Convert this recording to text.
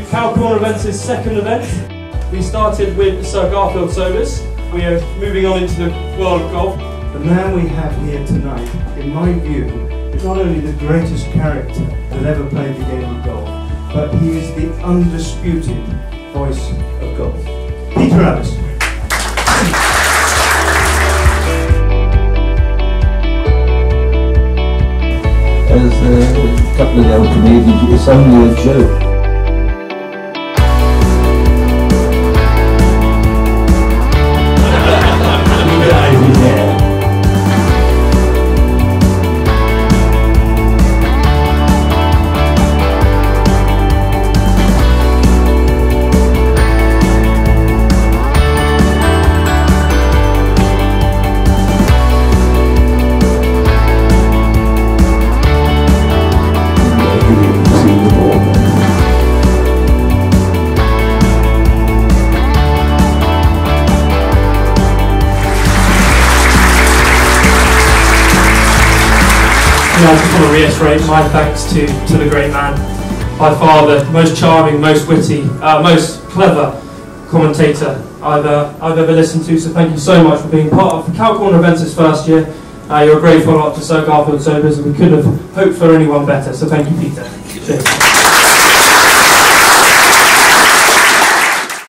to Cow Corner Events' second event. We started with Sir Garfield Sobers. We are moving on into the world of golf. The man we have here tonight, in my view, is not only the greatest character that ever played the game of golf, but he is the undisputed voice of golf. Peter Abbott. As uh, a couple of the old comedians, it's only a joke. Yeah, I just want to reiterate my thanks to, to the great man, by far the most charming, most witty, uh, most clever commentator I've, uh, I've ever listened to. So thank you so much for being part of the Cow Corner events this first year. Uh, you're a great follow-up to Sir Garfield Sobers, and we couldn't have hoped for anyone better. So thank you, Peter. Cheers.